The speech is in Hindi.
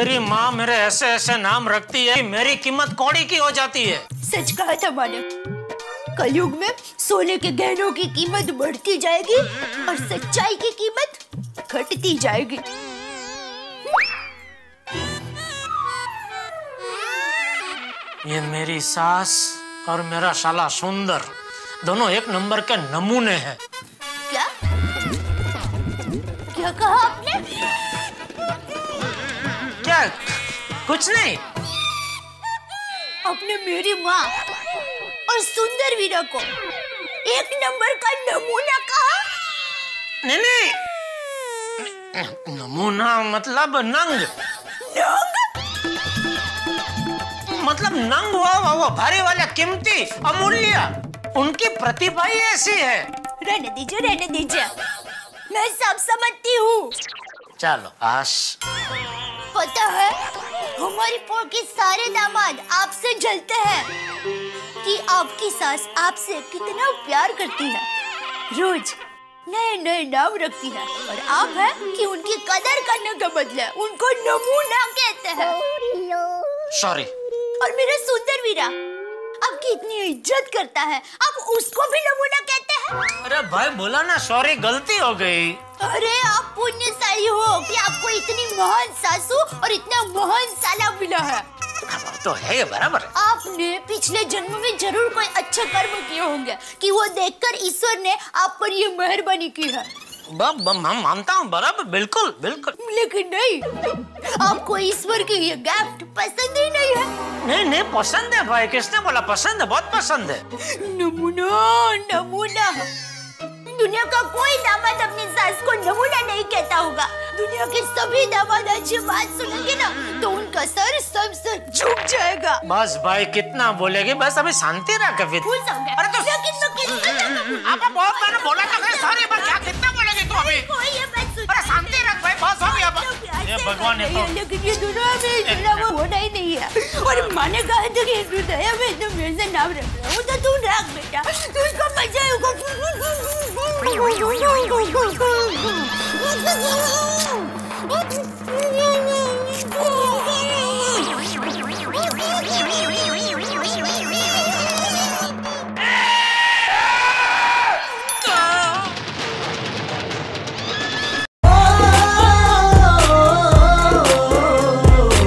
तेरी माँ मेरे ऐसे ऐसे नाम रखती है कि मेरी कीमत कौड़ी की हो जाती है। सच कहा था मानव कलयुग में सोने के गहनों की कीमत बढ़ती जाएगी और सच्चाई की कीमत घटती जाएगी। ये मेरी सास और मेरा शाला सुंदर दोनों एक नंबर के नमूने हैं। क्या? क्या कहा आपने? कुछ नहीं। आपने मेरी माँ और सुंदर वीरा को एक नंबर का नमूना कहा। नहीं नहीं। नमूना मतलब नंग। नंग? मतलब नंग हुआ वो, वो भारी वाला कीमती अमूल्य। उनकी प्रतिभा ही ऐसी है। रहने दीजिए रहने दीजिए। मैं सब समझती हूँ। चलो आश। पता है हमारी पोर के सारे दामाद आपसे जलते हैं कि आपकी सास आपसे कितना प्यार करती है। रोज नए नए नाम रखती है और आप है कि उनकी कदर करने के बदले उनको नमूना कहते हैं। सॉरी और मेरा सुंदर वीरा आपकी इतनी इज़्ज़त करता है आप उसको भी नमूना कहते हैं? अरे भाई बोला ना सॉरी गलती हो गई। अरे आप पुण्यशाली हो कि आपको इतनी महान सासू और इतना महान साला मिला है। तो है बराबर। आपने पिछले जन्म में ज़रूर कोई अच्छे कर्म किए होंगे कि वो देखकर ईश्वर ने आप पर ये मेहरबानी की है। मैं मानता हूँ बराबर बिल्कुल बिल्कुल। लेकिन नहीं आपको ईश्वर की ये गिफ्ट पसंद ही नहीं है। नहीं नहीं पसंद है भाई किसने बोला? पसंद है बहुत पसंद है। नमूना नमूना। दुनिया का कोई दामाद अपनी सास को नमूना नहीं कहता होगा। दुनिया के सभी दामाद अच्छी बात सुनेंगे ना तो उनका सर सबसे झुक जाएगा। बस भाई कितना बोलेगी बस अभी शांति रहा कभी अरे तो- आप बहुत बोला था सारी बात भगवान ने तो लेकिन ये दुनिया में इतना वो होना ही नहीं है। और माने कहा था कि हृदय में तो मेरे से नाम रख रहा हूँ तो तू रख बेटा तू इसको मज़ा